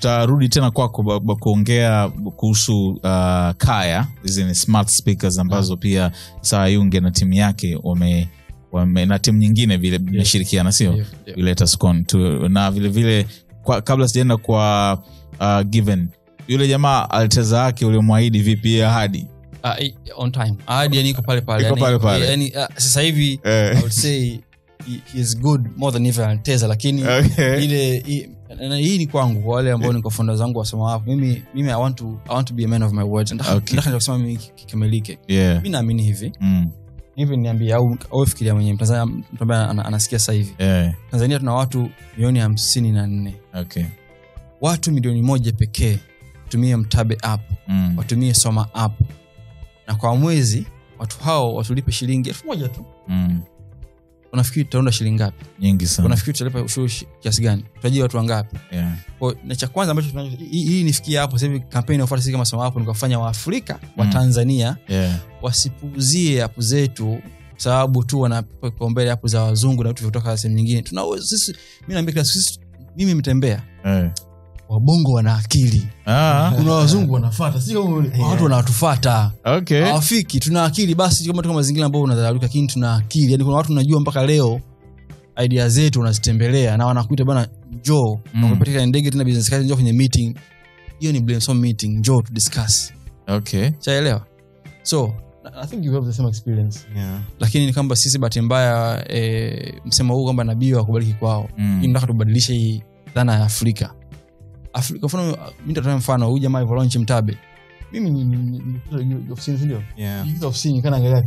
tutarudi tena kwako kuongea kuhusu uh, kaya hizi ni smart speakers ambazo pia saa yunge na timu yake wame, wame na timu nyingine vile meshirikiana sio Ndio, ndio. vile tascon tu, na vilevile vile kabla sijaenda kwa uh, given yule jamaa alteza yake uliomwahidi vipi ahadi on time ahadi yani iko pale pale yani, pale pale. yani, ah, sasa hivi Eh. I would say he, he is good more than even Alteza lakini Okay. ile hii- na hii ni kwangu kwa wale ambao niko fonda zangu wasema wapo mimi mimi I want to I want to be a man of my word nataka Okay. nataka kusema mimi kikamilike yeah. mimi naamini hivi mm. hivi niambie au au fikiria mwenyewe Mtanzania mtu ambaye anasikia sasa hivi yeah. Tanzania tuna watu milioni hamsini na nne okay. watu milioni moja pekee watumie mtabe app mm. watumie soma app na kwa mwezi watu hao watulipe shilingi elfu moja tu mm. Unafikiri tutaunda shilingi ngapi nyingi sana unafikiri tutalipa ushuru kiasi gani tutajia watu wangapi yeah. Kwa- na cha kwanza ambacho hii nifikia hapo sasa hivi kampeni inayofuata sisi kama soma hapo ni kuwafanya waafrika wa Mm. tanzania Yeah. wasipuuzie apu zetu sababu tu wanapewa kipaumbele apu za wazungu na vitu vyotoka sehemu nyingine tunao sisi mimi naambia kila sisi mimi mtembea Eh. Wabongo wana akili. Ah, kuna wazungu wanafata si watu wanatufata okay. hawafiki tuna akili. Basi kama tuka mazingira ambayo unadharauka lakini tuna akili. Yani kuna watu unajua mpaka leo idea zetu unazitembelea na wanakuita bana njoo. Mm. ndege tena business card njoo kwenye meeting. Hiyo ni brainstorm meeting njoo to discuss. Okay. chaelewa so I think you have the same experience. Yeah. lakini ni kwamba sisi bahati mbaya e, msemo huu kwamba nabii wakubaliki kwao. Mm. nataka tubadilishe hii dhana ya afrika. Afri- kwa mfano mi mfano huyu jamaa mtabe mimi ni- ni- ni- ni- ofisini sindio. Ofisini kanaangalia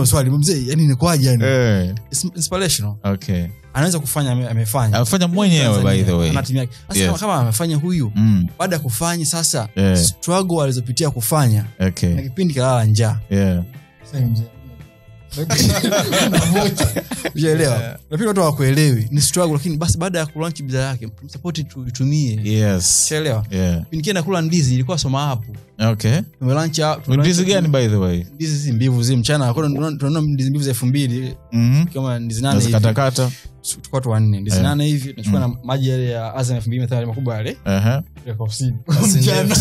maswali mzee yani yani inspirational okay. anaweza kufanya amefanya mwenyewe by the way Ana. Sasa Yes. kama- kama amefanya huyu mm. baada ya kufanya sasa Yeah. struggle alizopitia kufanya na kipindi kalala njaa yeah. Ujaelewa lakini watu hawakuelewi. Ni struggle lakini basi baada ya kulaunch bidhaa yake msapoti tuitumie yes. yeah. kipindi nakula ndizi ilikuwa soma hapo. Okay. ndizi gani by the way? Ndizi mbivu zi mchana. Ndizi mbivu za elfu mbili. Mm kama ndizi nane hivi. nazikatakata wanne ndizi Eh. nane hivi tunachukua na maji yale ya azam elfu mbili methali makubwa yale Aha. tuweka mchana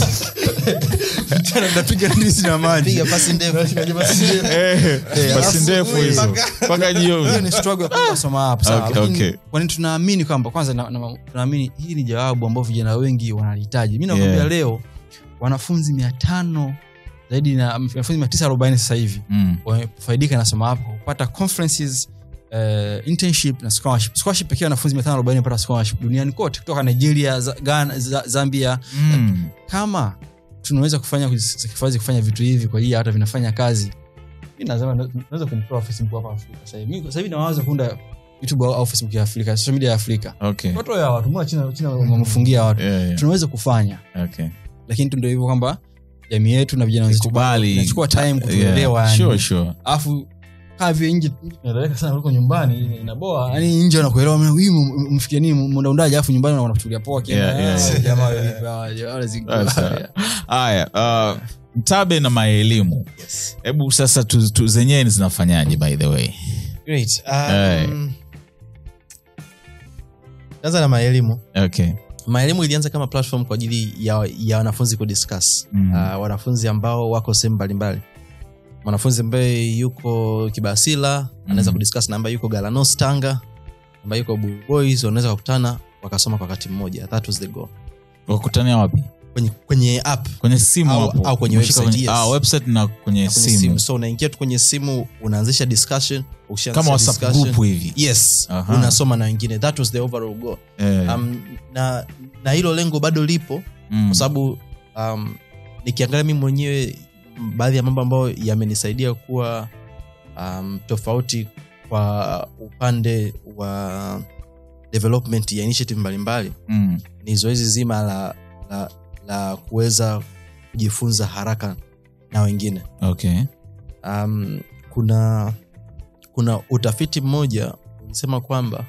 mchana tunapiga ndizi na maji Piga pasi ndefu. Tunashikaje ndefu? Basi alafu- ndefu hizo mpaka hiyo ni struggle ya kuweza kusoma hapa sawa Okay, lakini okay. kwa nini tunaamini kwamba kwanza na- na- tunaamini hii ni jawabu ambao vijana wengi wanalihitaji mi nakwambia Yeah. leo wanafunzi mia tano zaidi na wanafunzi mia tisa arobaini sasa hivi mm. wamefaidika na soma kupata conferences uh, internship na scholarship scholarship pekee wanafunzi mia tano arobaini wamepata scholarship duniani kote kutoka nigeria Ghana, zambia Mm. kama tunaweza kufanya kufanya vitu hivi kwa hata vinafanya kazi naweza kumtoa facebook hapa afrika sasa hivi Mi sasa hivi nawaza kuunda youtube au au facebook ya afrika social media ya afrika okay. watu ya watu mbona china china wamefungia watu yeah, yeah. tunaweza kufanya okay. lakini tu ndio hivyo kwamba jamii yetu na vijana time kutuelewa yeah. Sure, sure. alafu nje sana kuliko nyumbani inaboa yani nje wanakuelewa nini alafu nyumbani wanakuchukulia poa haya mtabe na maelimu Yes. hebu sasa tu, tu, zenyewe ni zinafanyaje by the way Great. Um, Hey. Na maelimu okay. maelimu ilianza kama platform kwa ajili ya, ya wanafunzi kudiscuss Mm. uh, wanafunzi ambao wako sehemu mbalimbali mwanafunzi ambaye yuko kibasila anaweza Mm. kudiscuss na ambaye yuko galanos tanga ambaye yuko boys wanaweza kakutana wakasoma kwa wakati mmoja. That was the goal. Wakutania wapi? Kwenye, kwenye app. Kwenye simu Au- hapo. au kwenye website, kwenye, yes. ah, website na kwenye, kwenye simu, simu. So unaingia tu kwenye simu unaanzisha discussion kama whatsapp group hivi. Yes. Aha. unasoma na wengine. That was the overall goal. Eh, um, na na hilo lengo bado lipo mm, kwa sababu um, nikiangalia mimi mwenyewe baadhi ya mambo ambayo yamenisaidia kuwa um, tofauti kwa upande wa development ya initiative mbalimbali. Mm, ni zoezi zima la, la, la kuweza kujifunza haraka na wengine. Okay. um, kuna kuna utafiti mmoja ulisema kwamba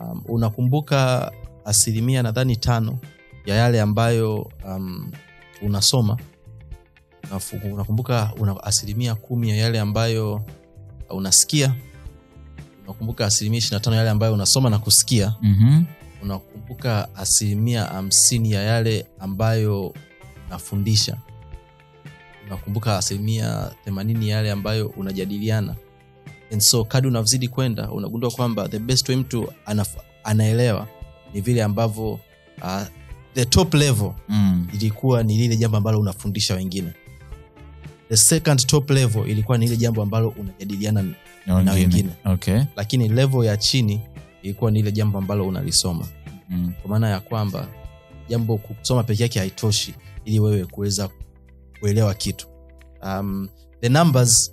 um, unakumbuka asilimia nadhani tano ya yale ambayo um, unasoma unakumbuka una asilimia kumi ya yale ambayo unasikia? Unakumbuka asilimia ishiri na tano yale ambayo unasoma na kusikia? Mm-hmm. unakumbuka asilimia hamsini ya yale ambayo unafundisha? Unakumbuka asilimia themanini ya yale ambayo unajadiliana? And so kadi unazidi kwenda unagundua kwamba the best way mtu anaf, anaelewa ni vile ambavyo uh, the top level Mm. ilikuwa ni lile jambo ambalo unafundisha wengine the second top level ilikuwa ni ile jambo ambalo unajadiliana Na wengine. Okay. lakini level ya chini ilikuwa ni ile jambo ambalo unalisoma Mm. kwa maana ya kwamba jambo kusoma peke yake haitoshi ili wewe kuweza kuelewa kitu um, the numbers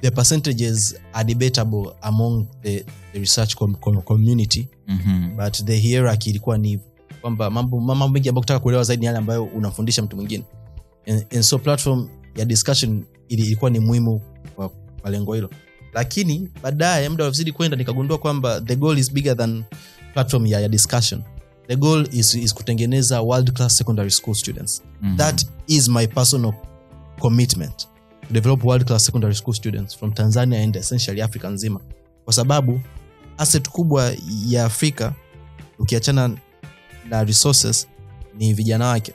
the percentages are debatable among the, the research com com community Mhm. but the hierarchy ilikuwa ni kwamba mambo mambo mengi ambayo kutaka kuelewa zaidi ni yale ambayo unamfundisha mtu mwingine and, and so platform ya discussion ilikuwa ni muhimu kwa, kwa lengo hilo. Lakini baadaye muda wazidi kwenda nikagundua kwamba the goal is bigger than platform ya, ya discussion. The goal is, is kutengeneza world class secondary school students. Mm -hmm. that is my personal commitment. To develop world class secondary school students from tanzania and essentially africa nzima. Kwa sababu asset kubwa ya afrika ukiachana na resources ni vijana wake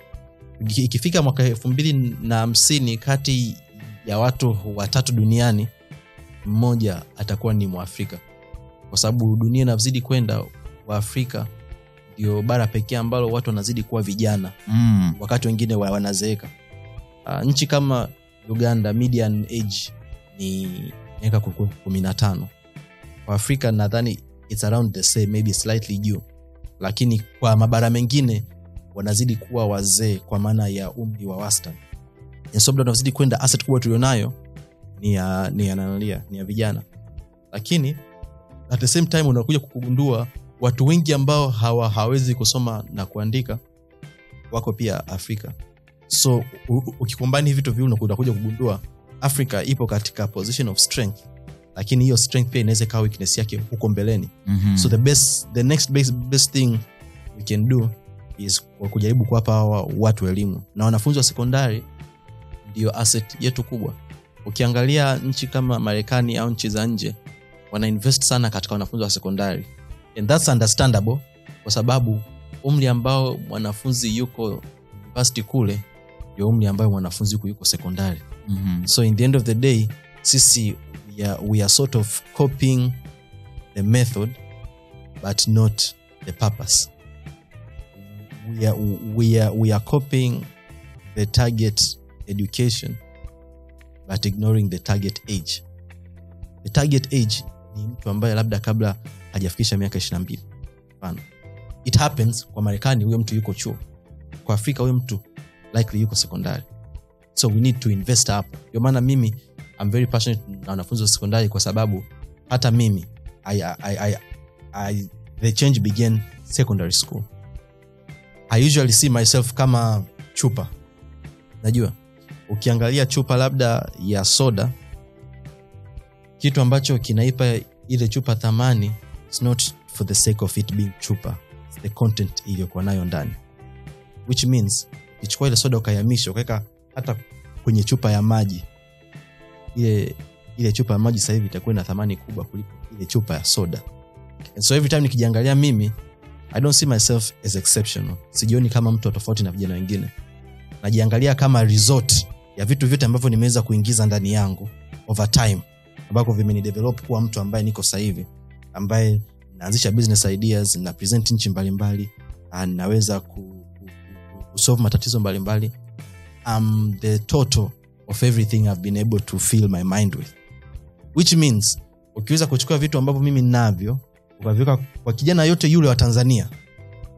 ikifika mwaka elfu mbili na hamsini kati ya watu watatu duniani mmoja atakuwa ni mwafrika. Kwa sababu dunia inazidi kwenda waafrika ndio bara pekee ambalo watu wanazidi kuwa vijana. Mm. wakati wengine wa- wanazeeka. Uh, nchi kama uganda median age ni miaka ku- ku- kumi na tano kwa afrika nadhani its around the same maybe slightly juu. Lakini kwa mabara mengine wanazidi kuwa wazee kwa maana ya umri wa wastani. And tunazidi kwenda asset kubwa tulionayo ni ya ni ya nanalia ni ya vijana. Lakini at the same time unakuja kugundua watu wengi ambao hawa hawezi kusoma na kuandika wako pia afrika. So ukikumbani hivi vitu viu unakuja kugundua afrika ipo katika position of strength. Lakini hiyo strength pia inaweza ikawa weakness yake huko mbeleni. Mm-hmm. so the best the next best, best thing we can do is kwa kujaribu kuwapa hawa watu elimu. Na wanafunzi wa sekondari ndio asset yetu kubwa. Ukiangalia nchi kama marekani au nchi za nje wana invest sana katika wanafunzi wa sekondari. And that's understandable kwa sababu umri ambao mwanafunzi yuko university kule ndio umri ambayo mwanafunzi yuko yuko sekondari. Mm-hmm. so in the end of the day sisi we are, we are sort of copying the method but not the purpose we are, we are, we are copying the target education but ignoring the target age. The target age ni mtu ambaye labda kabla hajafikisha miaka 22 mfano it happens kwa marekani huyo mtu yuko chuo. Kwa afrika huyo mtu likely yuko sekondari. So we need to invest hapo ndio maana mimi I'm very passionate na wanafunzi wa sekondari kwa sababu hata mimi I, I, I, I, the change began secondary school i usually see myself kama chupa. Najua. Ukiangalia chupa labda ya soda kitu ambacho kinaipa ile chupa thamani it's not for the sake of it being chupa. It's the content iliyokuwa nayo ndani. Which means ukichukua ile soda ukayamisha ukaweka hata kwenye chupa ya maji ile ile chupa ya maji sahivi itakuwa na thamani kubwa kuliko ile chupa ya soda. And so every time nikijiangalia mimi i don't see myself as exceptional. Sijioni kama mtu tofauti na vijana wengine. Najiangalia kama resort ya vitu vyote ambavyo nimeweza kuingiza ndani yangu over time ambako vimenidevelop kuwa mtu ambaye niko sahivi ambaye naanzisha business ideas na present nchi mbalimbali ah, naweza ku, ku, ku, kusolve matatizo mbalimbali. I'm the total of everything I've been able to fill my mind with. Which means ukiweza kuchukua vitu ambavyo mimi navyo ukaviweka kwa kijana yote yule wa tanzania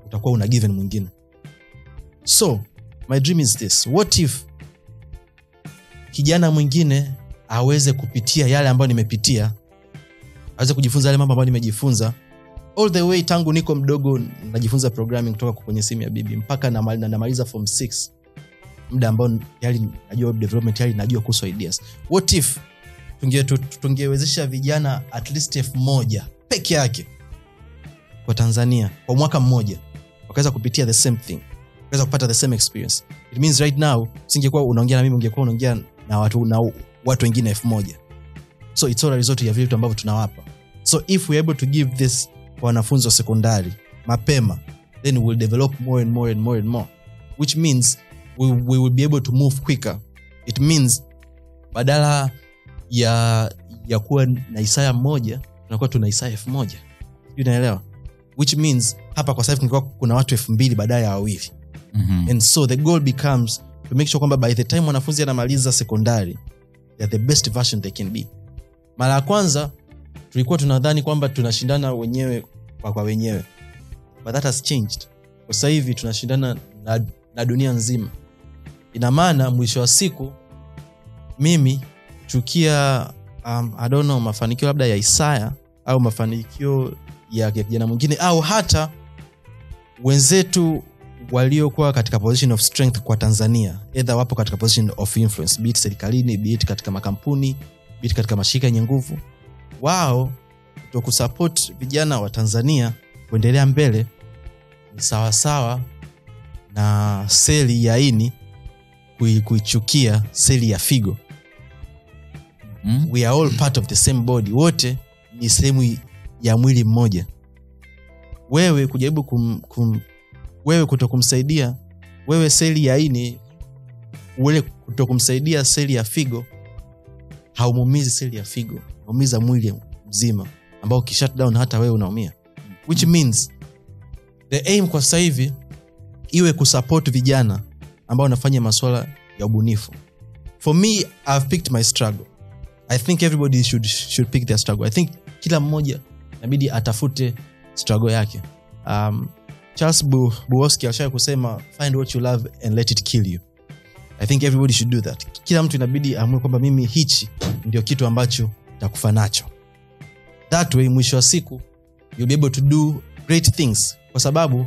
utakuwa una given mwingine. So my dream is this. What if kijana mwingine aweze kupitia yale ambayo nimepitia aweze kujifunza yale mambo ambayo nimejifunza? All the way tangu niko mdogo najifunza programming kutoka kwenye simu ya bibi mpaka namali- na namaliza form 6 muda ambao tayari najua web development tayari najua kuhusu ideas. What if tunge- tungewezesha vijana at least elfu moja peke yake kwa tanzania kwa mwaka mmoja. Wakaweza kupitia the same thing. Wakaweza kupata the same experience. It means right now singekuwa unaongea na mimi ungekuwa unaongea na watu na watu wengine elfu moja. So it's all a result ya vitu ambavyo tunawapa. So if we're able to give this kwa wanafunzi wa sekondari mapema then we'll develop more and more and more and more. Which means we, we will be able to move quicker. It means badala ya ya kuwa na isaya mmoja tunakuwa tuna isaa elfu moja. Unaelewa which means hapa kwa sahivi kungekuwa kuna watu elfu mbili baadaye ya wawili. Mm-hmm. and so the goal becomes to make sure kwamba by the time mwanafunzi anamaliza sekondari ya the best version they can be. Mara ya kwanza tulikuwa tunadhani kwamba tunashindana wenyewe kwa kwa wenyewe. But that has changed. Kwa sasa hivi tunashindana na, na dunia nzima. Ina maana mwisho wa siku mimi chukia um, I don't know, mafanikio labda ya isaya au mafanikio ya kijana mwingine au hata wenzetu waliokuwa katika position of strength kwa tanzania. Either wapo katika position of influence bit serikalini bit katika makampuni bit katika mashirika yenye nguvu. Wao kuto kusupport vijana wa tanzania kuendelea mbele ni sawasawa na seli ya ini kuichukia seli ya figo Mhm. we are all part of the same body. Wote ni sehemu ya mwili mmoja. Wewe kujaribu kum, kum, wewe kuto kumsaidia wewe seli ya ini wewe kuto kumsaidia seli ya figo haumumizi seli ya figo naumiza mwili mzima ambao ukishut down hata wewe unaumia. Which means the aim kwa sasa hivi iwe kusupport vijana ambao wanafanya masuala ya ubunifu. For me i've picked my struggle i think everybody should, should pick their struggle. I think kila mmoja inabidi atafute struggle yake. Um, charles Bu- alishawai kusema find what you love and let it kill you. I think everybody should do that. Kila mtu inabidi amue kwamba mimi hichi ndio kitu ambacho takufa nacho. That way mwisho wa siku you'll be able to do great things. Kwa sababu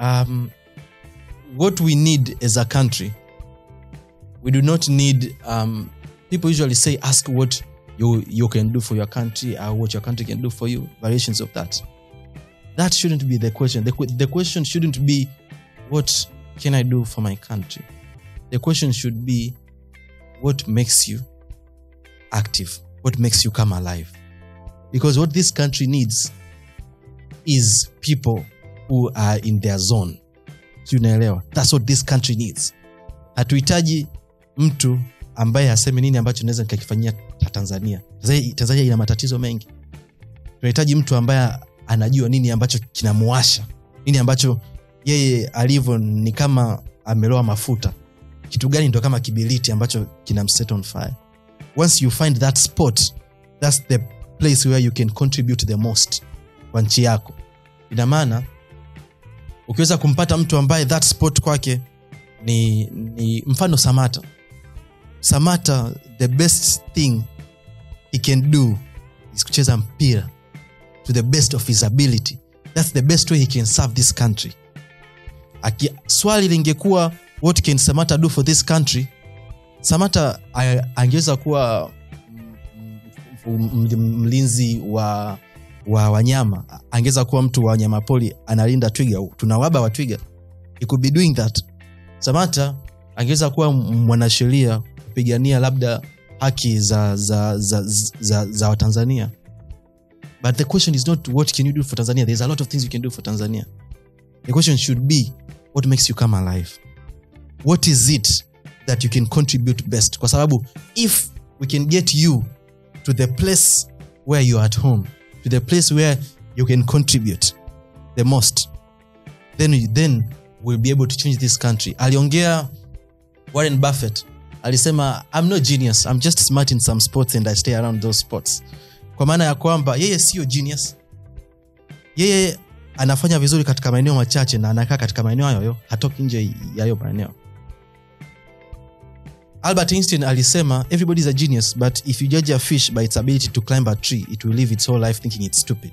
um, what we need as a country we do not need um, people usually say ask what you, you can do for your country or what your country can do for you variations of that. That shouldn't be the question. The, the question shouldn't be what can i do for my country? The question should be what makes you active? What makes you come alive? Because what this country needs is people who are in their zone. Unaelewa? Thats what this country needs. Hatuhitaji mtu ambaye aseme nini ambacho naweza nikakifanyia ta- tanzania. Tanzania, tanzania ina matatizo mengi. Tunahitaji mtu ambaye anajua nini ambacho kinamuasha nini ambacho yeye alivyo ni kama ameloa mafuta. Kitu gani ndo kama kibiliti ambacho kina mset on fire. Once you find that spot thats the place where you can contribute the most kwa nchi yako. Ina maana ukiweza kumpata mtu ambaye that spot kwake ni, ni mfano samata samata the best thing he can do is kucheza mpira to the best of his ability. Thats the best way he can serve this country. Aki, swali lingekuwa what can samata do for this country? Samata angeweza kuwa mlinzi wa wa wanyama. Angeweza kuwa mtu wa wanyamapori analinda twiga. Tuna waba wa twiga. He could be doing that. Samata angeweza kuwa mwanasheria kupigania labda haki za za za, za, za, za watanzania. But the question is not what can you do for tanzania. There's a lot of things you can do for tanzania. The question should be what makes you come alive? What is it that you can contribute best? Kwa sababu if we can get you to the place where you are at home to the place where you can contribute the most then, then we'll be able to change this country. Aliongea warren buffett alisema i'm no genius. I'm just smart in some sports and i stay around those sports. Kwa maana ya kwamba yeye siyo genius. Yeye anafanya vizuri katika maeneo machache na anakaa katika maeneo hayo hatoki nje ya hayo maeneo. Albert einstein alisema everybody is a genius but if you judge a fish by its ability to climb a tree it will live its whole life thinking it's stupid.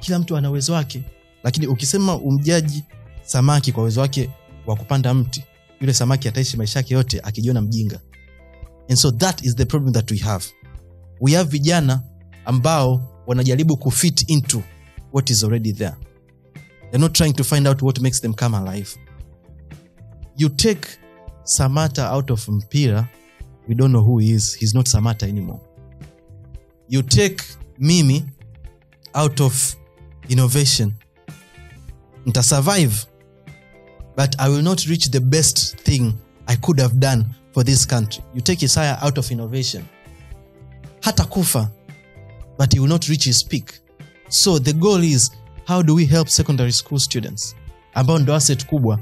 Kila mtu ana uwezo wake lakini ukisema umjaji samaki kwa uwezo wake wa kupanda mti yule samaki ataishi maisha yake yote akijiona mjinga. And so that is the problem that we have. We have vijana ambao wanajaribu kufit into what is already there. They're not trying to find out what makes them come alive. You take samata out of mpira we don't know who he is. He's not samata anymore. You take mimi out of innovation. Nita survive but i will not reach the best thing i could have done for this country. You take isaiah out of innovation. Hata kufa but he will not reach his peak. So the goal is how do we help secondary school students ambao ndo asset kubwa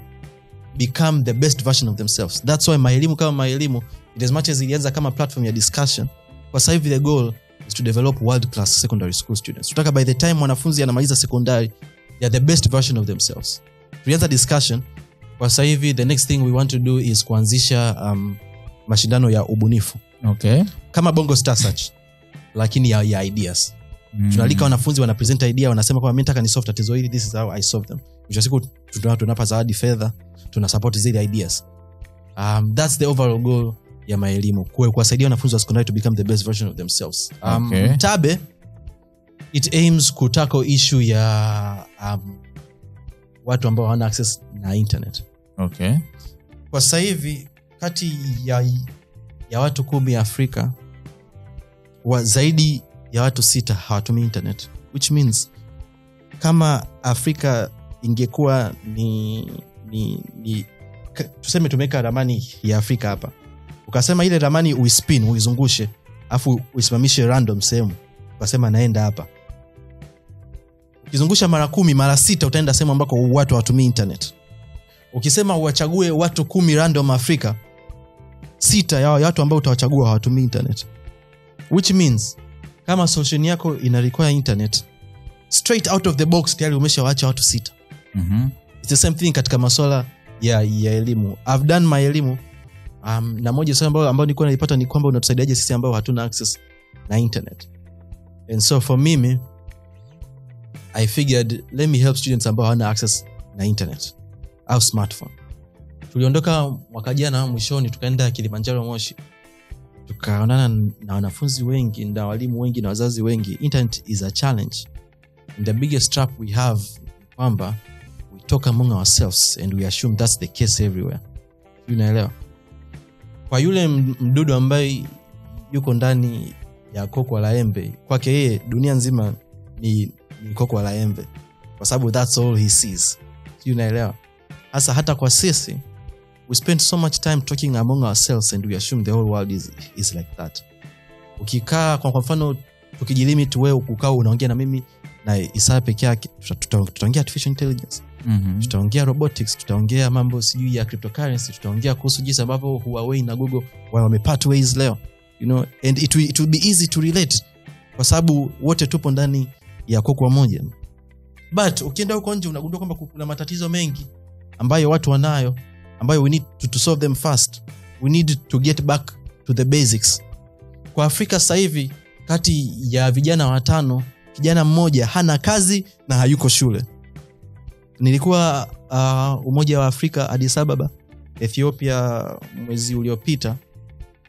become the best version of themselves? Thats why maelimu kama maelimu it as much as ilianza kama platform ya discussion. Kwa sasa the goal is to develop world class secondary school students. Tutaka by the time mwanafunzi anamaliza secondary they are the best version of themselves. Tulianza discussion kwa sasa hivi the next thing we want to do is kuanzisha um, mashindano ya ubunifu. Okay. Kama bongo star search lakini ya, ya ideas. Mm. tunaalika wanafunzi wana present idea wanasema kwamba mitaka ni solve tatizo hili this is how i solve them. Mwisho siku tuna- tunapa zawadi fedha tuna support zile ideas. Um, that's the overall goal ya maelimu kuwasaidia wanafunzi wa sekondari to become the best version of themselves. Um, Okay. tabe it aims kutako issue ya um, watu ambao hawana access na internet. Okay. Kwa sasa hivi kati ya, ya watu kumi ya afrika wa zaidi ya watu sita hawatumii internet which means kama afrika ingekuwa ni, ni, ni tuseme tumeweka ramani ya afrika hapa ukasema ile ramani uispin uizungushe afu uisimamishe random sehemu ukasema naenda hapa ukizungusha mara kumi mara sita utaenda sehemu ambako watu hawatumii internet. Ukisema uwachague watu kumi random afrika sita ya watu ambao utawachagua hawatumii internet. Which means kama solution yako ina require internet straight out of the box tayari umeshawaacha watu sita. Mm-hmm. It's the same thing katika maswala ya, ya elimu. I've done my elimu. Um, na moja swali ambayo, ambayo nilikuwa naipata ni kwamba unatusaidiaje sisi ambao hatuna access na internet? And so for mimi i figured let me help students ambao hawana access na internet au smartphone. Tuliondoka mwaka jana mwishoni tukaenda kilimanjaro moshi. Tukaonana na wanafunzi wengi na walimu wengi na wazazi wengi. Internet is a challenge. And the biggest trap we have kwamba we talk among ourselves and we assume that's the case everywhere. Unaelewa? Kwa yule mdudu ambaye yuko ndani ya kokwa la embe kwake yeye dunia nzima ni, kokwa la embe kwa sababu thats all he sees. Sijui unaelewa? Hasa hata kwa sisi we spend so much time talking among ourselves and we assume the whole world is, is like that. Ukikaa kwa kwa mfano tukijilimit wewe ukukaa unaongea na mimi na isaa peke yake tuta- tuta- tutaongea artificial intelligence. Mm-hmm. tutaongea robotics tutaongea mambo sijui ya cryptocurrency tutaongea kuhusu jinsi ambavyo huawei na google wa- wamepat ways leo. You know, and it will, it will be easy to relate kwa sababu wote tupo ndani ya kokwa moja. But ukienda huko nje unagundua kwamba kuna matatizo mengi ambayo watu wanayo ambayo we need to, to solve them fast we need to get back to the basics. Kwa afrika sasa hivi kati ya vijana watano kijana mmoja hana kazi na hayuko shule. Nilikuwa uh, umoja wa afrika adis ababa ethiopia mwezi uliopita.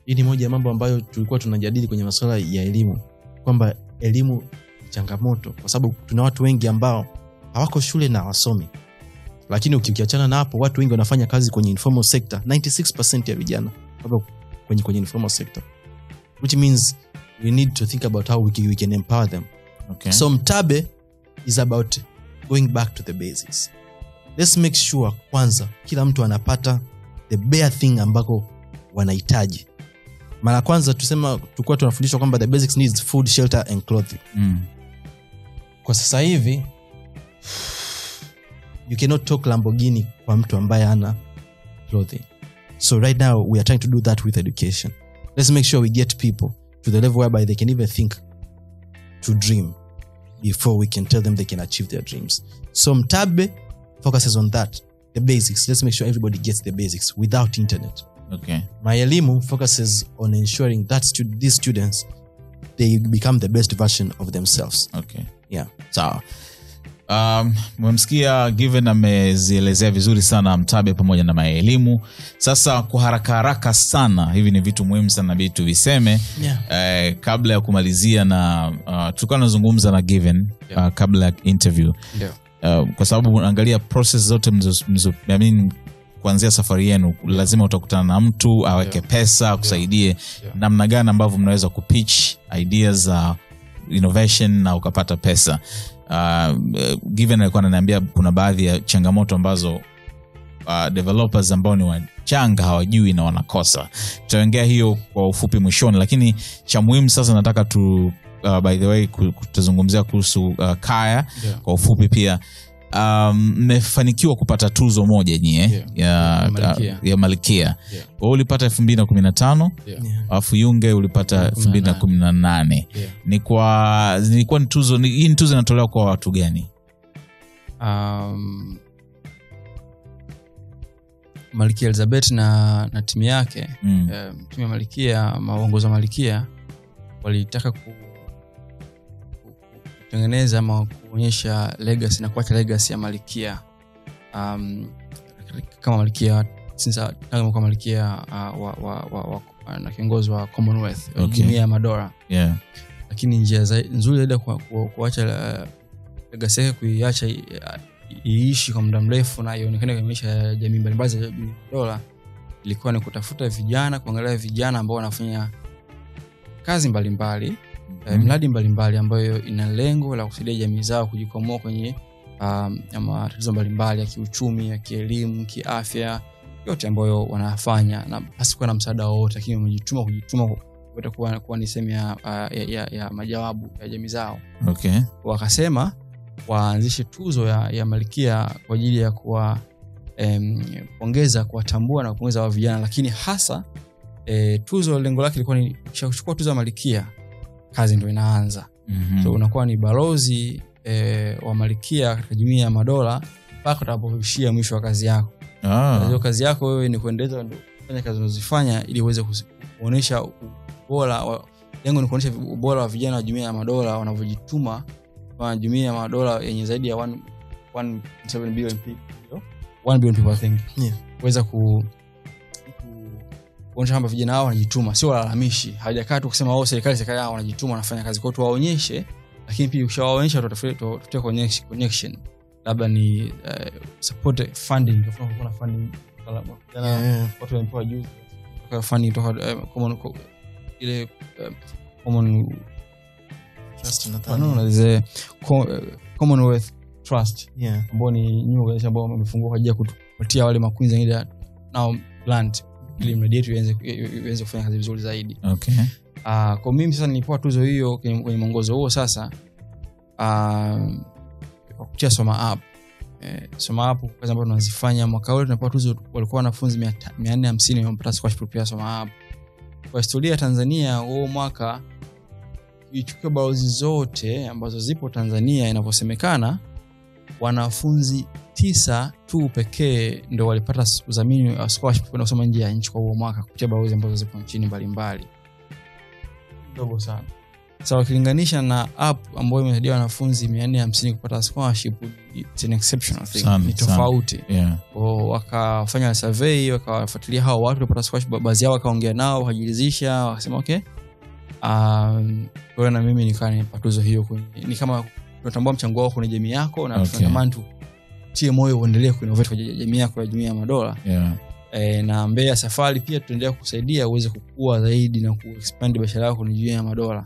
Hii ni moja ya mambo ambayo tulikuwa tunajadili kwenye masuala ya elimu. Kwamba elimu changamoto kwa sababu tuna watu wengi ambao hawako shule na wasomi lakini uki- ukiachana na hapo watu wengi wanafanya kazi kwenye informal sector 96 ya vijana wapo kwenye, kwenye informal sector. Which means we need to think about how we can, we can empower them. Okay. so mtabe is about going back to the basics. Let's make sure kwanza kila mtu anapata the bare thing ambako wanahitaji. Mara kwanza tusema tulikuwa tunafundishwa kwamba the basics needs food shelter and clothing. Mm. Kwa sasa hivi you cannot talk lamborghini kwa mtu ambaye ana clothing. So right now we are trying to do that with education. Let's make sure we get people to the level whereby they can even think to dream before we can tell them they can achieve their dreams. So mtabe focuses on that the basics. Let's make sure everybody gets the basics without internet. Okay. my elimu focuses on ensuring that stu- these students they become the best version of themselves. Okay. Yeah sawa um, memsikia given amezielezea vizuri sana mtabe pamoja na maelimu sasa kwa haraka haraka sana hivi ni vitu muhimu sana nabidi tuviseme yeah eh, kabla ya kumalizia na uh, tulikuwa tunazungumza na given Yeah. uh, kabla ya interview yeah. uh, kwa sababu unaangalia process zote mzo, mzo, I mean, kuanzia safari yenu lazima utakutana na mtu aweke Yeah. pesa akusaidie Yeah. namna gani ambavyo mnaweza kupitch ideas za innovation na ukapata pesa. Uh, given alikuwa ananiambia kuna baadhi ya changamoto ambazo uh, developers ambao ni wachanga hawajui na wanakosa. Tutaongea hiyo kwa ufupi mwishoni lakini cha muhimu sasa nataka tu uh, by the way tutazungumzia kuhusu uh, kaya Yeah. kwa ufupi pia Um, mmefanikiwa kupata tuzo moja nyie Yeah. ya, Ya Malkia. ya malkia Yeah. Wewe ulipata elfu mbili na kumi na tano Yeah. alafu yunge ulipata elfu mbili na kumi na nane Yeah. ni kwa zilikuwa ni tuzo ni, hii ni tuzo inatolewa kwa watu gani um, malkia elizabeth na, na timu yake mm. um, timu ya malkia maongozi wa malkia walitaka ku- kutengeneza ama kuonyesha legacy na kuacha legacy ya malkia um, kama malkia kama malkia uh, wa, wa, wa, wa, na kiongozi wa commonwealth Okay. ya madora yeah. lakini njia za, nzuri zaidi ya ku- ku- kuacha uh, legacy yake kuiacha iishi kwa muda mrefu na ionekane kwenye maisha ya jamii mbalimbali za dola ilikuwa ni kutafuta vijana kuangalia vijana ambao wanafanya kazi mbalimbali mm-hmm. Mhm. mradi mbalimbali ambayo ina lengo la kusaidia jamii zao kujikwamua kwenye um, matatizo mbalimbali ya kiuchumi ya kielimu kiafya yote ambayo wanafanya na pasikuwa na msaada wowote lakini wamejituma kujituma kupata kuwa, kuwa ni sehemu ya, uh, ya, ya, ya majawabu ya jamii zao okay. wakasema waanzishe tuzo ya, ya malkia kwa ajili ya kuwa kuongeza kuwatambua na kupongeza wa vijana lakini hasa e, tuzo lengo lake ilikuwa ni kuchukua tuzo ya malkia kazi ndo inaanza mm-hmm. so unakuwa ni balozi e, wa malikia katika jumuia ya madola mpaka utapoishia mwisho wa kazi yako ah. kazi yako wewe ni kuendeleza fanya kazi unazozifanya ili uweze kuonyesha ubora lengo ni kuonyesha ubora wa vijana wa jumuia ya madola wanavyojituma kwa jumuia ya madola yenye zaidi ya 1 1.7 billion people 1 billion people I think Yeah. kuweza ku ku- kuonyesha kwamba vijana hao wanajituma sio walalamishi. Hawajakaa tu kusema wao serikali serikali hao wanajituma wanafanya kazi. Kwao tuwaonyeshe lakini pia ukishawaonyesha tutafutia connection, connection. Labda ni uh, support funding kuna funding watu wamepewa juzi. Kutoka funding kutoka uh, common co- ile uh, common Trust na commonwealth trust? Ambao ni new organization ambao wamefungua kwa ajili ya kupatia wale makundi zaidi nao ili mradi yetu iweze kufanya kazi vizuri zaidi. Okay. uh, kwa mimi sasa nilipewa tuzo hiyo kwenye, mwongozo huo sasa uh, kupitia soma app. Eh, soma app kazi ambayo tunazifanya. Mwaka ule tunapewa tuzo walikuwa wanafunzi mia nne hamsini wamepata scholarship kupitia soma app. Kwa historia ya tanzania huo mwaka ichukua balozi zote ambazo zipo tanzania inavyosemekana wanafunzi tisa tu pekee ndo walipata uzamini udhamini wa scholarship kwenda kusoma nje ya nchi kwa huo mwaka kupitia balozi ambazo zipo nchini mbalimbali. Ndogo sana. Sa wakilinganisha na app ambayo imesaidia wanafunzi mia nne hamsini kupata scholarship it's an exceptional thing. Ni tofauti. Yeah. Wakafanya survey wakawafuatilia hao watu waliopata scholarship baadhi yao wakaongea nao wakajiridhisha wakasema okay um, na mimi nikaa nipa tuzo hiyo kwenye, ni kama tunatambua mchango wao kwenye jamii yako na Okay. tunatamani tutie moyo uendelee kuinovate kwenye jamii yako ya jumuia ya madola Yeah. e, na mbele ya safari pia tutaendelea kusaidia uweze kukua zaidi na kuexpand biashara yako kwenye jumuia ya madola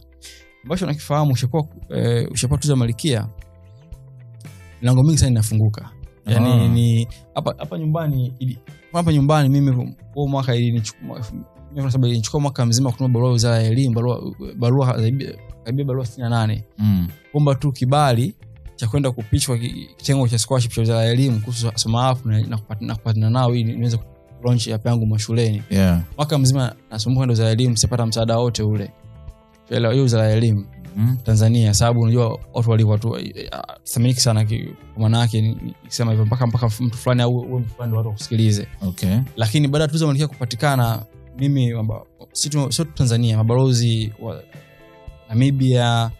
ambacho nakifahamu ushakuwa e, ushakuwa tuzo ya malikia milango mingi sana inafunguka yani Ah. ni hapa hapa nyumbani ili- hapa nyumbani mimi huo mwaka ilinichukua ilinichukua mwaka mzima kutuma barua wizara ya elimu barua barua karibia barua 68 Mm. kuomba tu kibali cha kwenda kupichwa kitengo cha scholarship cha wizara ya elimu kuhusu soma app na, na, kupatana nao ili niweze launch app yangu mashuleni Yeah. mwaka mzima nasumbuka ndo wizara ya elimu sipata msaada wote ule hiyo wizara ya elimu Mm. tanzania sababu unajua watu walivyo watu eh, ah, thaminiki sana kwa maana yake ni- ni- nikisema hivyo mpaka mpaka mtu fulani au uwe mtu fulani watu wakusikilize Okay. lakini baada ya tuzo kupatikana mimi tu sio tu tanzania mabalozi wa namibia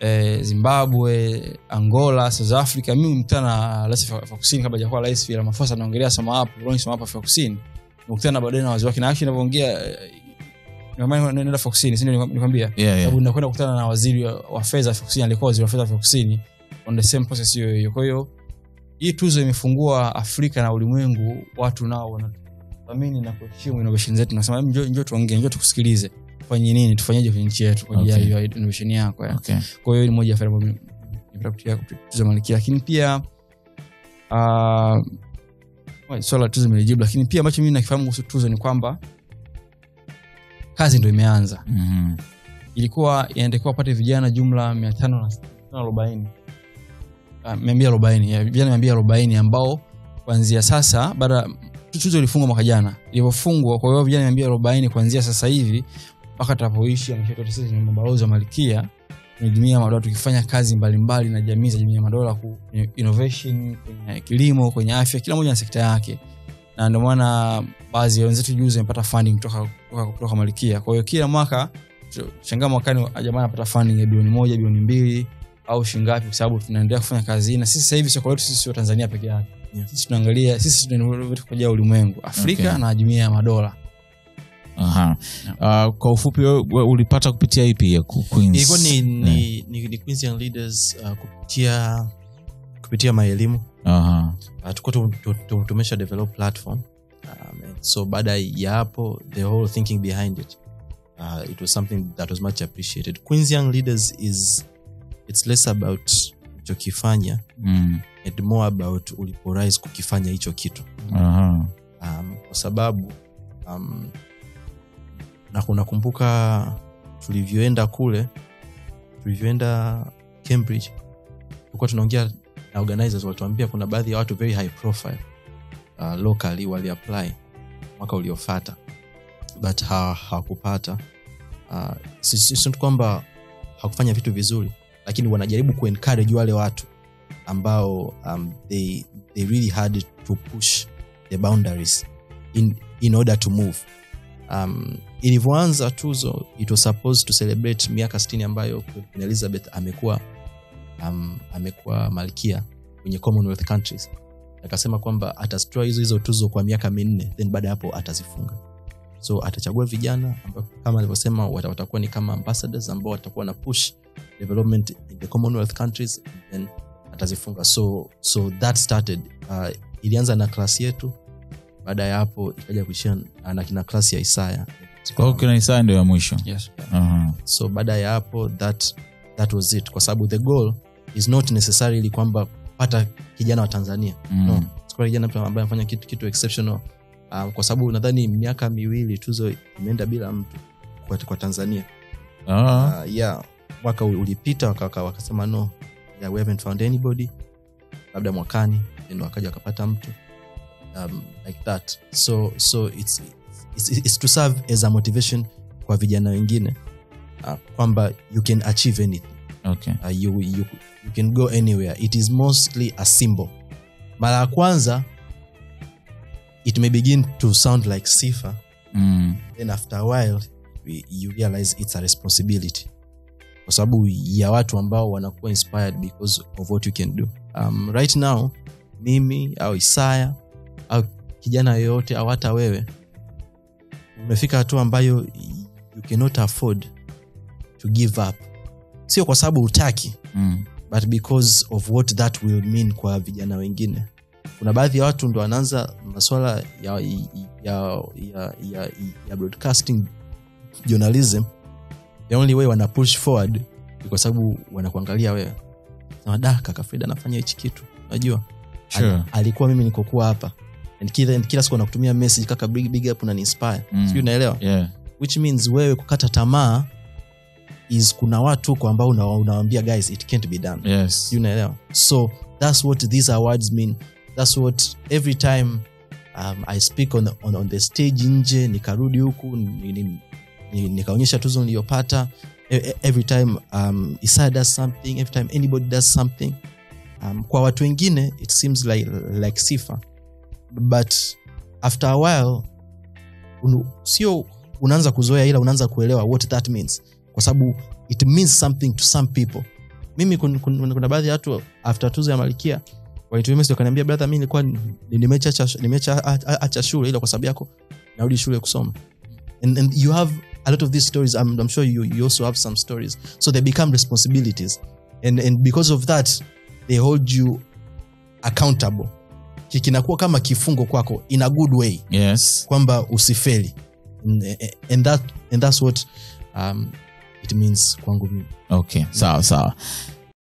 eh, zimbabwe angola south africa. Mi mkutana na rais Afrika kusini kabla jakuwa rais Ramaphosa anaongelea samap samap afrika kusini. Mkutana baadaye na waziri wake na navyoongea eh, Afrika kusini nikwambia? Yeah, yeah. nakwenda kukutana na waziri wa fedha Afrika kusini alikuwa waziri wa fedha Afrika kusini on the same process hiyo hiyo. Kwahiyo hii tuzo imefungua afrika na ulimwengu watu nao wanathamini na kuheshimu innovation zetu. Nasema njo tuongee njo tukusikilize tufanye nini tufanyeje kwenye nchi yetu kwa ajili ya Okay. innovation yako ya. okay. kwa hiyo ni moja ya faida ambayo nimepata tuzo malkia lakini pia uh, swala la tuzo imelijibu lakini pia ambacho mii nakifahamu kuhusu tuzo ni kwamba kazi ndo imeanza Mhm. ilikuwa inatakiwa vijana jumla mia tano na arobaini mia mbili arobaini vijana mia mbili arobaini ambao kuanzia sasa baada tuzo ilifungwa mwaka jana ilivyofungwa kwa hiyo vijana mia mbili arobaini kuanzia sasa hivi mpaka ameshaitoa sisi ni mabalozi wa malkia kwenye jumuia ya madola tukifanya kazi mbalimbali na jamii za jumuia ya madola kwenye innovation kwenye kilimo kwenye afya kila moja na sekta yake. Na ndio maana baadhi ya wenzetu juzi wamepata funding kutoka, kutoka, kutoka malkia. Kwa hiyo kila mwaka shangaa mwakani jamaa anapata funding ya bilioni moja bilioni mbili au shingapi kwa sababu tunaendelea kufanya kazi hii. Na sisi sasa hivi soko letu sisi sio tanzania peke yake. Yeah. sisi tunaangalia sisi tunakojaa ulimwengu afrika Okay. na jumuia ya madola Aha. Uh, kwa ufupi ulipata kupitia ipi ya Queens? ilikuwa ni, ni, ni, ni Queens Young Leaders uh, kupitia kupitia maelimu Aha. uh, tukuwa tu- tu- tu- tumesha develop platform um, so baada ya hapo the whole thinking behind it uh, it was something that was much appreciated queens young leaders is it's less about ulichokifanya Mm. and more about uliporise kukifanya hicho kitu Aha. um, kwa sababu um, na kunakumbuka tulivyoenda kule tulivyoenda cambridge tulikuwa tunaongea na organizers walituambia kuna baadhi ya watu very high profile uh, locally waliapply mwaka uliofata but ha- hawakupata uh, si- si si tu kwamba hakufanya vitu vizuri lakini wanajaribu kuencourage wale watu ambao um, they, they really had to push the boundaries in, in order to move um, ilivyoanza tuzo it was supposed to celebrate miaka 60 ambayo Queen elizabeth amekuwa um, amekuwa malkia kwenye commonwealth countries. Akasema kwamba atazitoa hizo hizo tuzo kwa miaka minne then baada ya hapo atazifunga. So atachagua vijana ambao kama alivyosema watakuwa ni kama ambassadors ambao watakuwa na push development in the commonwealth countries and then atazifunga. So so that started uh, ilianza na klasi yetu baada ya hapo ikaja kuishia na- na kina klasi ya isaya. Kwa hiyo kina Isaya ndio ya mwisho. Yes. uh-huh. so baada ya hapo that, that was it. Kwa sababu the goal is not necessarily kwamba pata kijana wa tanzania. Mm. no. Sikuwa kijana mtu ambaye anafanya kitu, kitu exceptional um, kwa sababu nadhani miaka miwili tuzo imeenda bila mtu kwa, kwa tanzania. Uh-huh. uh, yeah. Mwaka ulipita waka- waka- wakasema no yeah, we haven't found anybody. Labda mwakani then wakaja wakapata mtu um, like that. So so it's, it's, it's to serve as a motivation kwa vijana wengine uh, kwamba you can achieve anything. Okay. uh, you, you, you can go anywhere. It is mostly a symbol. Mara ya kwanza it may begin to sound like sifa. Mm. then after a while we- you realize it's a responsibility. Kwa sababu ya watu ambao wanakuwa inspired because of what you can do. Um, right now mimi au isaya au kijana yoyote au hata wewe umefika hatua ambayo you cannot afford to give up. Sio kwa sababu utaki Mm. but because of what that will mean kwa vijana wengine. Kuna baadhi ya watu ndo wanaanza maswala ya, ya, ya, ya, ya broadcasting journalism. The only way wana push forward ni kwa sababu wanakuangalia wewe. Sema, da kaka Fred anafanya hichi kitu. Unajua? Sure. Alikuwa mimi nikokuwa hapa and kila, and kila siku anakutumia message kaka big, big up na inspire Mm. sijui unaelewa? Yeah. which means wewe kukata tamaa is kuna watu huko ambao una- unawambia guys it can't be done. Yes. unaelewa? So that's what these awards mean. That's what every time um, i speak on, on, on the stage nje nikarudi huku ni- ni- ni- nikaonyesha tuzo niliyopata. E- e- every time um, isa does something every time anybody does something um, kwa watu wengine it seems like, like sifa but after a while unu, sio unaanza kuzoea ila unaanza kuelewa what that means. Kwa sababu it means something to some people. Mimi kun, kun, kuna baadhi ya watu after tuzo ya malkia walitumia wakaniambia brother mi nilikuwa ni- nimeacha nimeacha acha shule ila kwa sababu yako narudi shule kusoma. And, and you have a lot of these stories. I'm, I'm sure you, you also have some stories. So they become responsibilities. And, and because of that they hold you accountable kinakuwa kama kifungo kwako in a good way. Yes. kwamba usifeli. And, and, that, and that's what um, it means kwangu mimi. Okay sawa sawa